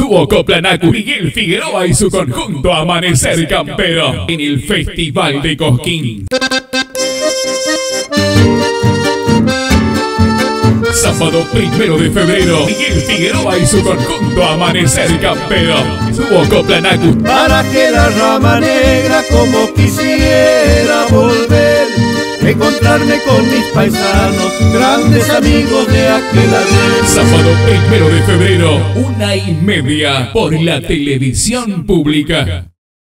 Estuvo Coplanacu, Miguel Figueroa y su conjunto Amanecer Campero en el Festival de Cosquín. Sábado primero de febrero, Miguel Figueroa y su conjunto Amanecer Campero. Estuvo Coplanacu. Para que la rama negra como quisiera encontrarme con mis paisanos, grandes amigos de aquel. Sábado primero de febrero, una y media por la televisión pública.